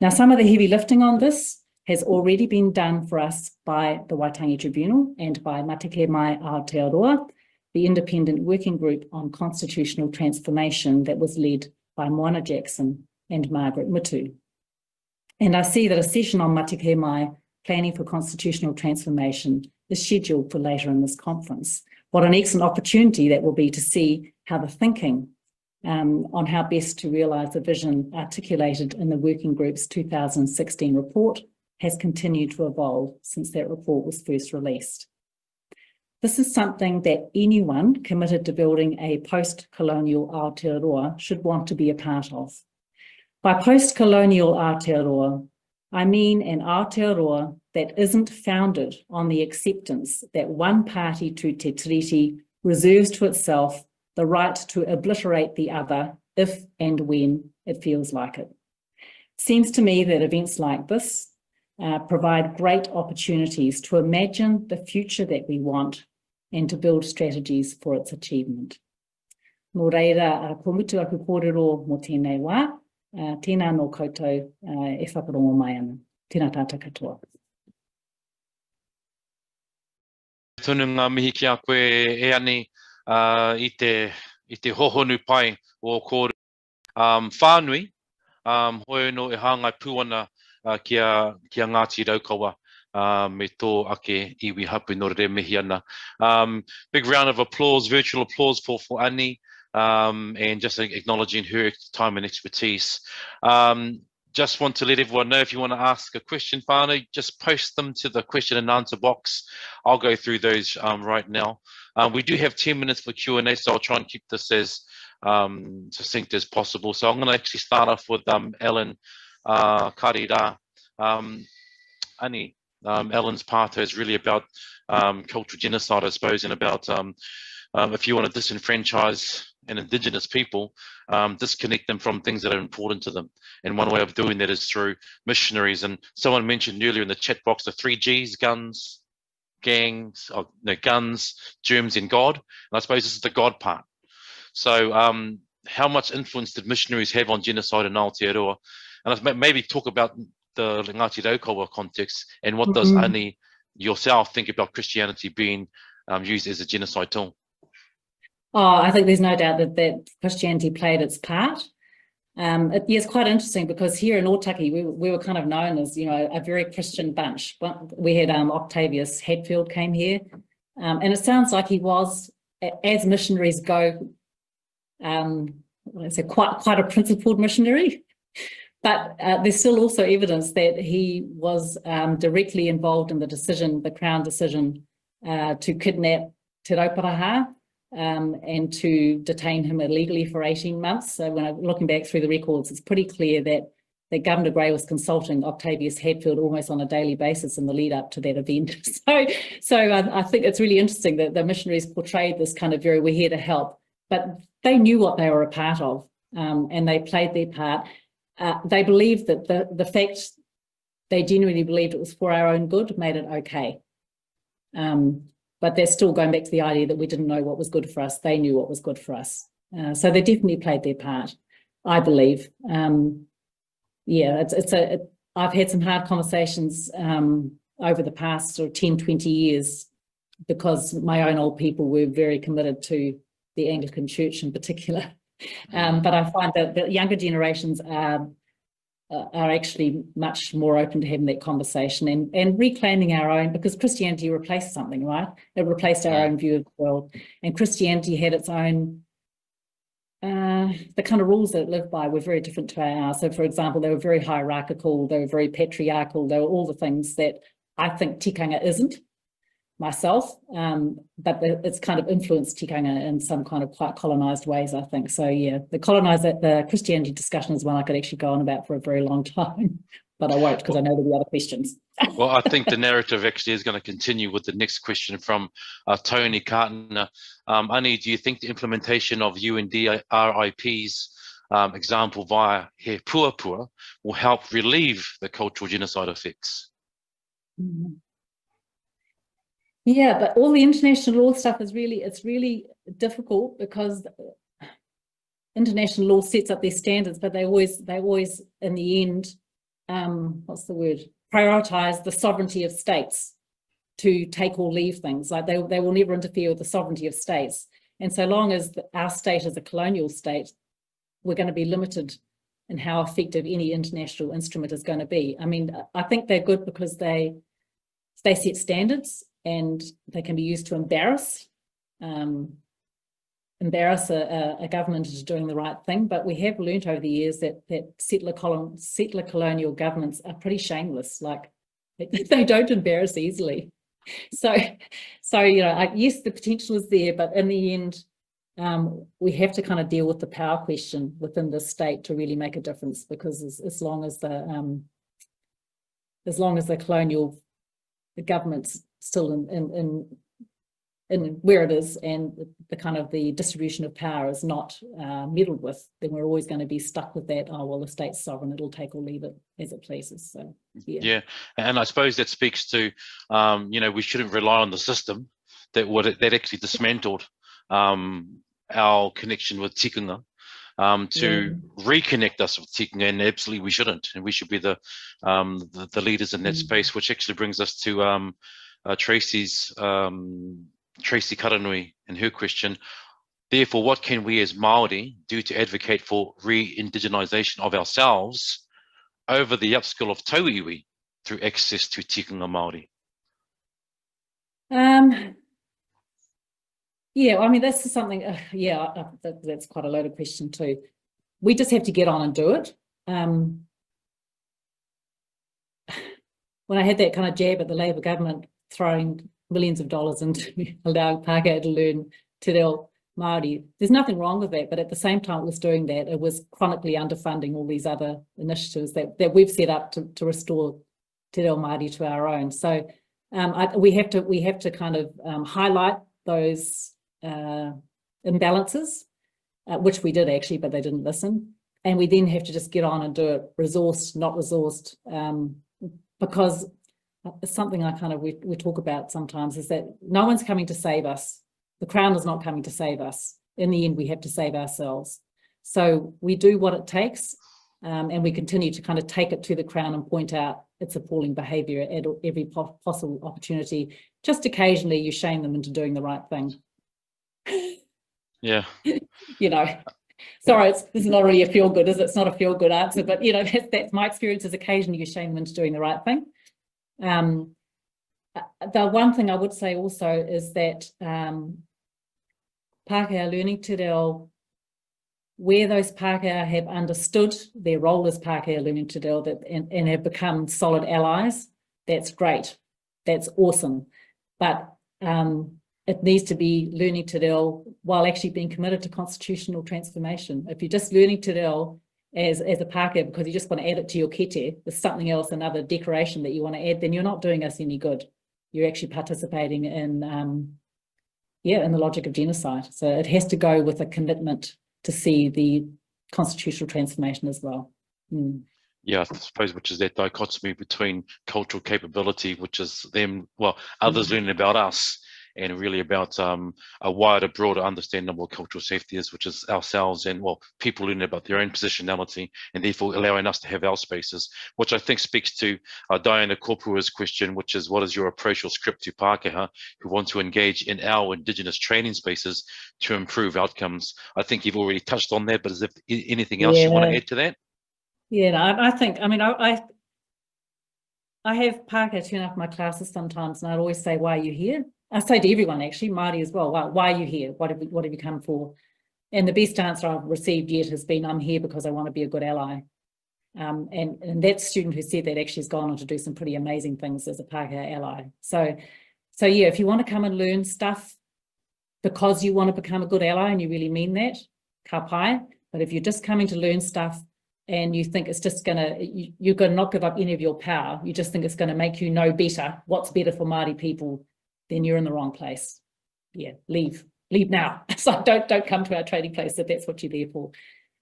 Now, some of the heavy lifting on this has already been done for us by the Waitangi Tribunal and by Matike Mai Aotearoa, the independent working group on constitutional transformation that was led by Moana Jackson and Margaret Mutu. And I see that a session on Matike Mai planning for constitutional transformation is scheduled for later in this conference. What an excellent opportunity that will be to see how the thinking um, on how best to realise the vision articulated in the working group's 2016 report has continued to evolve since that report was first released. This is something that anyone committed to building a post-colonial Aotearoa should want to be a part of. By post-colonial Aotearoa, I mean an Aotearoa that isn't founded on the acceptance that one party to Te Tiriti reserves to itself the right to obliterate the other if and when it feels like it. Seems to me that events like this uh, provide great opportunities to imagine the future that we want and to build strategies for its achievement. Nō reira, uh, ko mutu aku kōrero mō tēnei wā, uh, tēnā no koutou uh, e whakarongo mai ana. Tēnā tātou katoa. Tunu ngā mihi ki a koe e ani uh, i, te, i te hohonu pai o kōru. Um, whānui, um, hoi no e hāngai pūana uh, kia, kia Ngāti Raukawa uh, me tō ake iwi hapu no re mihi ana. Um, big round of applause, virtual applause for, for Annie, um, and just acknowledging her time and expertise. Um, just want to let everyone know if you want to ask a question, Fana, just post them to the question and answer box. I'll go through those um, right now. Um, we do have 10 minutes for Q&A, so I'll try and keep this as um, succinct as possible. So I'm going to actually start off with um, Ellen uh, Karira. Um, Ani, um, Ellen's part is really about um, cultural genocide, I suppose, and about um, um, if you want to disenfranchise and indigenous people, um, disconnect them from things that are important to them. And one way of doing that is through missionaries. And someone mentioned earlier in the chat box the three G's guns, gangs, or, no, guns, germs, and God. And I suppose this is the God part. So, um, how much influence did missionaries have on genocide in Aotearoa? And maybe talk about the Ngāti Raukawa context and what mm -hmm. does mm-hmm. Ani yourself think about Christianity being um, used as a genocide tool? Oh, I think there's no doubt that, that Christianity played its part. Um, it, yeah, it's quite interesting because here in Otaki, we, we were kind of known as, you know, a very Christian bunch. We had um, Octavius Hadfield came here, um, and it sounds like he was, as missionaries go, um, say, quite quite a principled missionary. But uh, there's still also evidence that he was um, directly involved in the decision, the Crown decision, uh, to kidnap Te Rauparaha um, and to detain him illegally for 18 months. So when I'm looking back through the records, it's pretty clear that, that Governor Grey was consulting Octavius Hadfield almost on a daily basis in the lead up to that event. [laughs] So, so I, I think it's really interesting that the missionaries portrayed this kind of very, we're here to help, but they knew what they were a part of um, and they played their part. Uh, they believed that the, the fact they genuinely believed it was for our own good made it okay. Um, but they're still going back to the idea that we didn't know what was good for us. They knew what was good for us. Uh, so they definitely played their part, I believe. Um, yeah, it's, it's a, it, I've had some hard conversations um, over the past sort of 10, 20 years because my own old people were very committed to the Anglican Church in particular. [laughs] Um, but I find that the younger generations are uh, are actually much more open to having that conversation and, and reclaiming our own, because Christianity replaced something, right? It replaced our own view of the world. And Christianity had its own, uh, the kind of rules that it lived by were very different to ours. So for example, they were very hierarchical, they were very patriarchal, they were all the things that I think tikanga isn't myself, um, but it's kind of influenced tikanga in some kind of quite colonized ways, I think. So yeah, the colonizer, the Christianity discussion is one I could actually go on about for a very long [laughs] time, but I won't because I know there'll be other questions. [laughs] well, I think the narrative actually is going to continue with the next question from uh, Tony Carton. Um, Ani, do you think the implementation of UNDRIP's um, example via He Puapua will help relieve the cultural genocide effects? Mm -hmm. Yeah, but all the international law stuff is really, it's really difficult because international law sets up their standards, but they always, they always, in the end, um, what's the word, prioritize the sovereignty of states to take or leave things. Like they, they will never interfere with the sovereignty of states. And so long as our state is a colonial state, we're going to be limited in how effective any international instrument is going to be. I mean, I think they're good because they they set standards and they can be used to embarrass um, embarrass a, a, government into doing the right thing. But we have learned over the years that that settler colon, settler colonial governments are pretty shameless. Like [laughs] they don't embarrass easily. So, so you know, I, yes, the potential is there, but in the end, um, we have to kind of deal with the power question within the state to really make a difference. Because as, as long as the um, as long as the colonial the governments still in, in, in, in where it is and the, kind of the distribution of power is not uh, meddled with, then we're always going to be stuck with that, oh, well, the state's sovereign, it'll take or leave it as it pleases. So, yeah. Yeah, and I suppose that speaks to, um, you know, we shouldn't rely on the system that would that actually dismantled um, our connection with tikanga um, to yeah. reconnect us with tikanga, and absolutely we shouldn't, and we should be the um, the, the, leaders in that mm. space, which actually brings us to um, uh, Tracy's um, Tracy Karanui and her question. Therefore, what can we as Maori do to advocate for re-indigenization of ourselves over the upskill of tauiwi through access to tikanga Māori? Um, yeah, I mean, this is something, uh, yeah, uh, that, that's quite a loaded question too. We just have to get on and do it. Um, [sighs] when I had that kind of jab at the Labour government throwing millions of dollars into [laughs] allowing Pākehā to learn Te Reo Māori, there's nothing wrong with that, but at the same time it was doing that, it was chronically underfunding all these other initiatives that, that we've set up to, to restore Te Reo Māori to our own. So um, I, we have to we have to kind of um, highlight those uh, imbalances, uh, which we did actually, but they didn't listen. And we then have to just get on and do it, resourced, not resourced, um, because something I kind of we, we talk about sometimes is that no one's coming to save us. The crown is not coming to save us. In the end, we have to save ourselves. So we do what it takes, um, and we continue to kind of take it to the crown and point out its appalling behaviour at every po possible opportunity. Just occasionally, you shame them into doing the right thing. Yeah. [laughs] you know, sorry, it's, this is not really a feel good, is it? It's not a feel good answer, but you know, [laughs] that's, that's my experience is occasionally you shame them into doing the right thing. Um, the one thing I would say also is that um, Pākehā Learning Te Reo, where those Pākehā have understood their role as Pākehā Learning Te Reo that, and, and have become solid allies, that's great. That's awesome. But um, it needs to be learning Te Reo while actually being committed to constitutional transformation. If you're just learning Te Reo as, as a Pākehā because you just want to add it to your kete with something else, another decoration that you want to add, then you're not doing us any good. You're actually participating in, um, yeah, in the logic of genocide. So it has to go with a commitment to see the constitutional transformation as well. Mm yeah, I suppose which is that dichotomy between cultural capability, which is them, well, others mm -hmm. learning about us, and really about um, a wider, broader understanding of what cultural safety is, which is ourselves and well, people learning about their own positionality and therefore allowing us to have our spaces, which I think speaks to uh, Diana Korpua's question, which is what is your approach or script to Pākehā who want to engage in our Indigenous training spaces to improve outcomes? I think you've already touched on that, but is there anything else yeah. you want to add to that? Yeah, no, I, I think, I mean, I, I I have Pākehā turn up my classes sometimes and I'd always say, why are you here? I say to everyone actually, Māori as well, why, why are you here? What have, what have you come for? And the best answer I've received yet has been, I'm here because I want to be a good ally. Um, and, and that student who said that actually has gone on to do some pretty amazing things as a Pākehā ally. So, so yeah, if you want to come and learn stuff because you want to become a good ally and you really mean that, ka pai. But if you're just coming to learn stuff and you think it's just going to, you, you're going to not give up any of your power, you just think it's going to make you know better what's better for Māori people then you're in the wrong place. Yeah, leave, leave now. [laughs] So don't don't come to our trading place if that's what you're there for.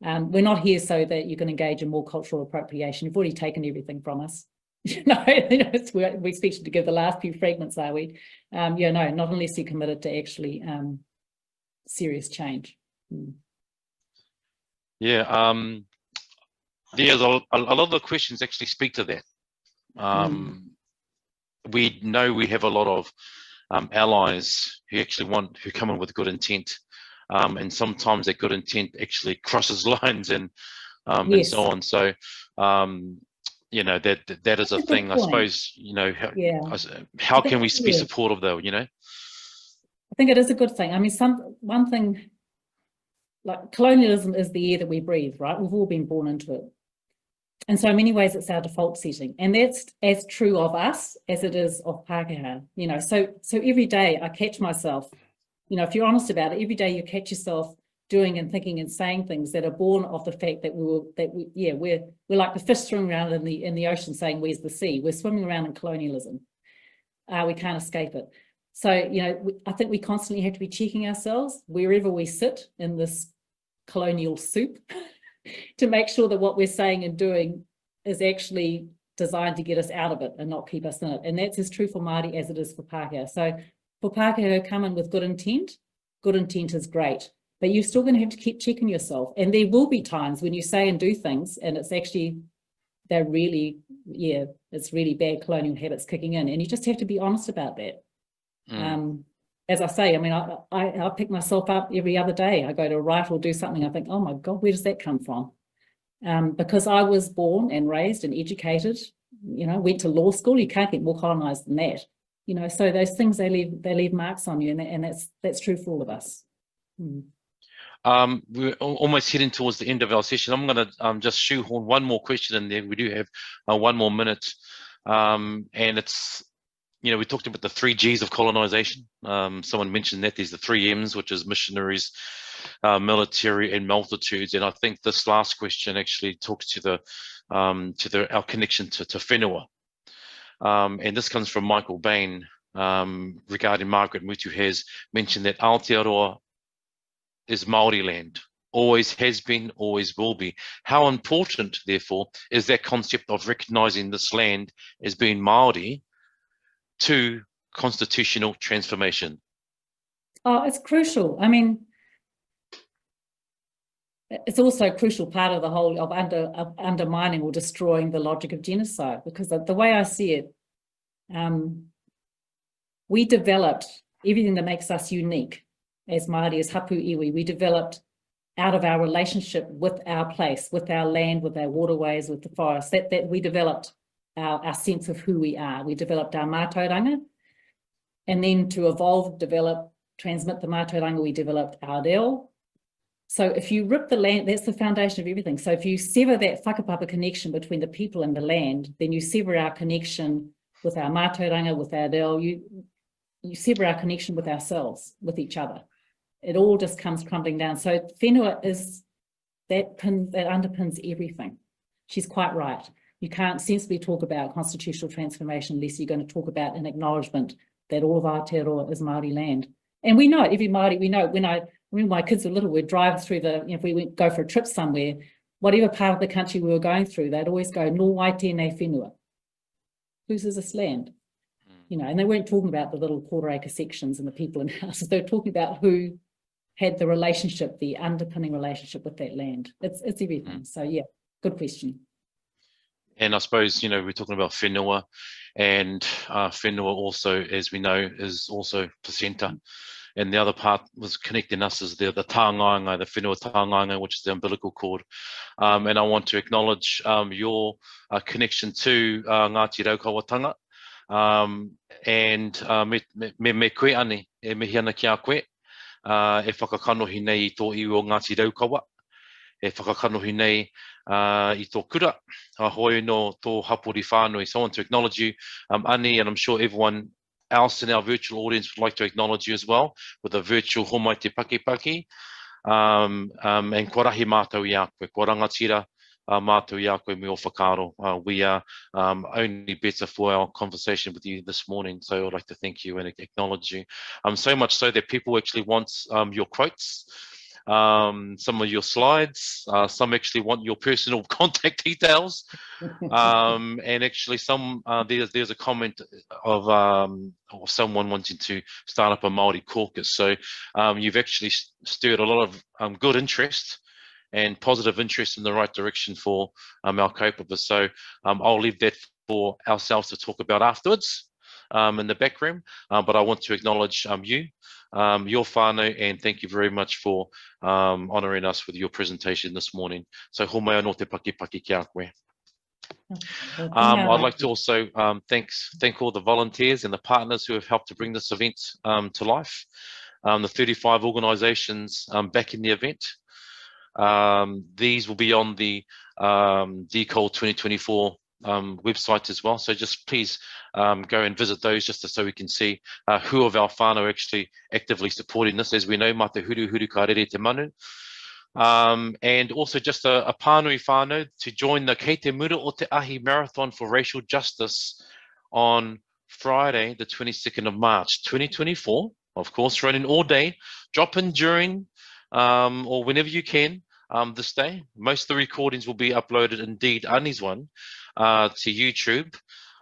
Um, we're not here so that you can engage in more cultural appropriation. You've already taken everything from us. [laughs] you know, we're, we're expected to give the last few fragments, are we? Um, yeah, no, not unless you're committed to actually um, serious change. Mm. Yeah, um, there's a, a, lot of the questions actually speak to that. Um, mm. We know we have a lot of um, allies who actually want who come in with good intent um, and sometimes that good intent actually [laughs] crosses lines and um, yes. and so on. So um, you know that that is a thing i suppose you know how, yeah. how can we be supportive though you know? I think it is a good thing. I mean some one thing like colonialism is the air that we breathe right? We've all been born into it and so in many ways it's our default setting. And that's as true of us as it is of Pākehā, you know. So so every day I catch myself you know if you're honest about it every day you catch yourself doing and thinking and saying things that are born of the fact that we were that we yeah we're we're like the fish swimming around in the in the ocean saying where's the sea? We're swimming around in colonialism. Uh, we can't escape it. So you know we, I think we constantly have to be checking ourselves wherever we sit in this colonial soup [laughs] [laughs] to make sure that what we're saying and doing is actually designed to get us out of it and not keep us in it. And that's as true for Māori as it is for Pākehā. So for Pākehā come in with good intent, good intent is great, but you're still going to have to keep checking yourself. And there will be times when you say and do things and it's actually, they're really, yeah, it's really bad colonial habits kicking in. And you just have to be honest about that. Mm. Um, as I say, I mean, I, I, I pick myself up every other day. I go to write or do something. I think, oh my God, where does that come from? Um, because I was born and raised and educated you know, went to law school, you can't get more colonized than that. You know, so those things they leave they leave marks on you, and, and that's that's true for all of us. Hmm. Um, we're almost heading towards the end of our session. I'm going to um, just shoehorn one more question in there. We do have uh, one more minute, um, and it's you know we talked about the three G's of colonization. Um, someone mentioned that there's the three M's, which is missionaries, uh, military, and multitudes. And I think this last question actually talks to the um, to the our connection to to whenua. Um, and this comes from Michael Bain um, regarding Margaret Mutu has mentioned that Aotearoa is Maori land, always has been, always will be. How important, therefore, is that concept of recognizing this land as being Maori to constitutional transformation? Oh, it's crucial. I mean, it's also a crucial part of the whole of under of undermining or destroying the logic of genocide because the, the way I see it, um, we developed everything that makes us unique as Māori, as hapu iwi. We developed out of our relationship with our place, with our land, with our waterways, with the forest. That that we developed our, our sense of who we are. We developed our mātauranga, and then to evolve, develop, transmit the mātauranga, we developed our reo, so if you rip the land, that's the foundation of everything. So if you sever that whakapapa connection between the people and the land, then you sever our connection with our mātauranga, with our reo, you, you sever our connection with ourselves, with each other. It all just comes crumbling down. So whenua is that pin that underpins everything. She's quite right. You can't sensibly talk about constitutional transformation unless you're going to talk about an acknowledgement that all of Aotearoa is Māori land. And we know it, every Māori, we know when I when my kids were little, we'd drive through the, you know, if we went go for a trip somewhere, whatever part of the country we were going through, they'd always go, no wai tēnei whenua. Whose is this land? Mm. You know, and they weren't talking about the little quarter acre sections and the people in [laughs] houses. They were talking about who had the relationship, the underpinning relationship with that land. It's it's everything. Mm. So yeah, good question. And I suppose, you know, we're talking about whenua and uh, whenua also, as we know, is also placenta. And the other part was connecting us is the, the tāngainga, the whenua tāngainga, which is the umbilical cord. Um, and I want to acknowledge um, your uh, connection to uh, Ngāti Raukawatanga. Um, and uh, me, me, me koe ane, e mihi ana ki a koe, uh, e whakakanohi nei i tō iwi o Ngāti Raukawa, e whakakanohi nei uh, i tō kura, a hoi no tō hapori whānui. So want to acknowledge you, um, Ani, and I'm sure everyone else in our virtual audience would like to acknowledge you as well with a virtual homai te paki. Um, um, and korahi mātou i a koe, ko rangatira uh, mātou i a koe me o whakaro. Uh, we are um, only better for our conversation with you this morning, so I'd like to thank you and acknowledge you. Um, so much so that people actually want um, your quotes um, some of your slides. Uh, some actually want your personal [laughs] contact details. Um, and actually some, uh, there's, there's a comment of, um, of someone wanting to start up a Māori caucus. So um, you've actually stirred a lot of um, good interest and positive interest in the right direction for um, our kaupapa. So um, I'll leave that for ourselves to talk about afterwards in the back room. Uh, but I want to acknowledge um, you, um, your whānau, and thank you very much for um, honouring us with your presentation this morning. So ho mai anō te paki paki ki koe. Um, I'd like to also um, thanks, thank all the volunteers and the partners who have helped to bring this event um, to life. Um, the 35 organisations um, back in the event. Um, these will be on the um, DCOL 2024 um, website as well. So just please um, go and visit those just so we can see uh, who of our whānau are actually actively supporting this. As we know, Mata Huru Huru Ka Rere Te Manu. Um, and also just a, a pānui whānau to join the Kei Te Mura o Te Ahi Marathon for Racial Justice on Friday, the 22nd of March, 2024. Of course, running all day. Drop in during um, or whenever you can um, this day. Most of the recordings will be uploaded, indeed, Ani's one, uh, to YouTube.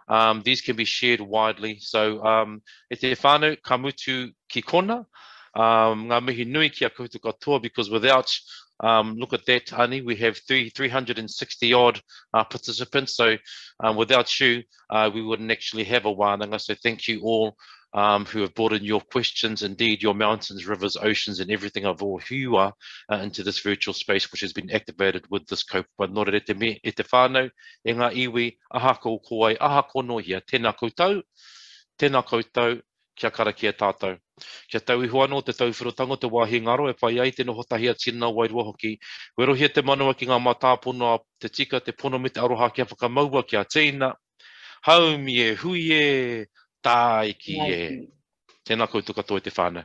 Um, these can be shared widely. So um, e te whānau ka mutu ki kona, um, ngā mihi nui ki a katoa, because without, um, look at that, Ani, we have three, 360 odd uh, participants. So um, without you, uh, we wouldn't actually have a wānanga. So thank you all um, who have brought in your questions, indeed your mountains, rivers, oceans, and everything of all hiua uh, into this virtual space, which has been activated with this kaupapa. Nō re te me, e te whānau, e ngā iwi, aha ko koai, aha ko nohia, tēnā koutou, tēnā koutou, kia karakia tātou. Kia tau iho anō te tauwhirotango te wāhi ngaro e pai ai te noho tahia tina wairua hoki. Werohia te manua ki ngā mātāpono a te tika, te pono me te aroha kia whakamaua kia tēnā. Haumi e, hui e, tā iki e. Tēnā koutou katoa te whānau.